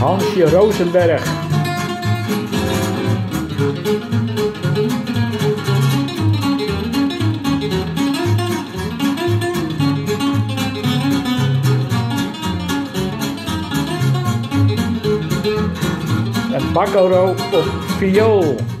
Hansje Rosenberg. En op viool.